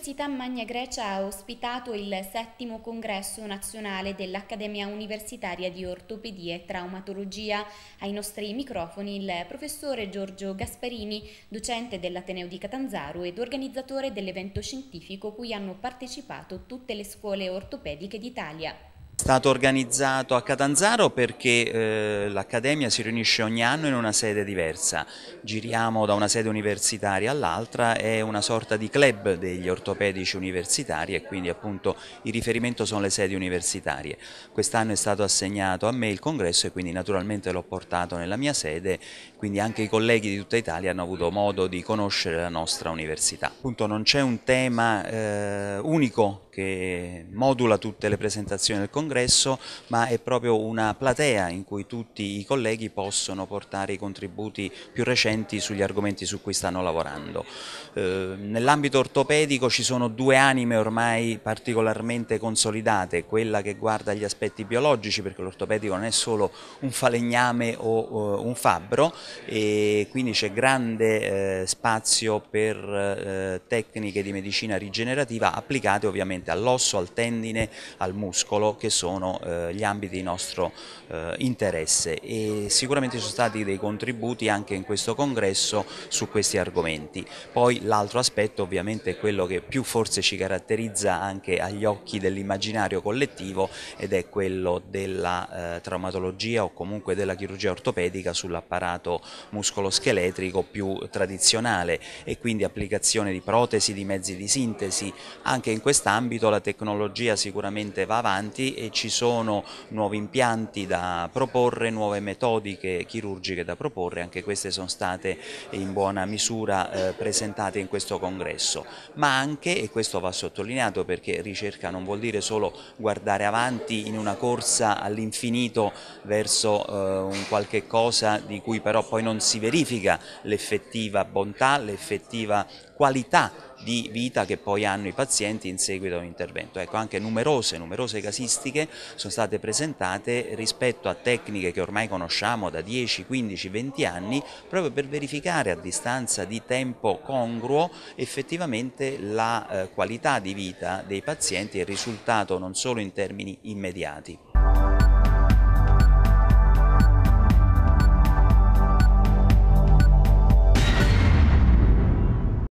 Università Magna Grecia ha ospitato il settimo congresso nazionale dell'Accademia Universitaria di Ortopedia e Traumatologia. Ai nostri microfoni il professore Giorgio Gasparini, docente dell'Ateneo di Catanzaro ed organizzatore dell'evento scientifico cui hanno partecipato tutte le scuole ortopediche d'Italia. Stato organizzato a Catanzaro perché eh, l'Accademia si riunisce ogni anno in una sede diversa, giriamo da una sede universitaria all'altra, è una sorta di club degli ortopedici universitari e quindi appunto il riferimento sono le sedi universitarie. Quest'anno è stato assegnato a me il congresso e quindi naturalmente l'ho portato nella mia sede, quindi anche i colleghi di tutta Italia hanno avuto modo di conoscere la nostra università. Appunto non c'è un tema eh, unico che modula tutte le presentazioni del congresso, ma è proprio una platea in cui tutti i colleghi possono portare i contributi più recenti sugli argomenti su cui stanno lavorando. Eh, Nell'ambito ortopedico ci sono due anime ormai particolarmente consolidate, quella che guarda gli aspetti biologici, perché l'ortopedico non è solo un falegname o uh, un fabbro, e quindi c'è grande eh, spazio per eh, tecniche di medicina rigenerativa applicate ovviamente all'osso, al tendine, al muscolo che eh, gli ambiti di nostro eh, interesse e sicuramente ci sono stati dei contributi anche in questo congresso su questi argomenti. Poi l'altro aspetto ovviamente è quello che più forse ci caratterizza anche agli occhi dell'immaginario collettivo ed è quello della eh, traumatologia o comunque della chirurgia ortopedica sull'apparato muscoloscheletrico più tradizionale e quindi applicazione di protesi, di mezzi di sintesi anche in quest'ambito ambito la tecnologia sicuramente va avanti e ci sono nuovi impianti da proporre, nuove metodiche chirurgiche da proporre, anche queste sono state in buona misura eh, presentate in questo congresso, ma anche, e questo va sottolineato perché ricerca non vuol dire solo guardare avanti in una corsa all'infinito verso eh, un qualche cosa di cui però poi non si verifica l'effettiva bontà, l'effettiva qualità di vita che poi hanno i pazienti in seguito a un intervento. Ecco, anche numerose, numerose casistiche sono state presentate rispetto a tecniche che ormai conosciamo da 10, 15, 20 anni, proprio per verificare a distanza di tempo congruo effettivamente la eh, qualità di vita dei pazienti e il risultato non solo in termini immediati.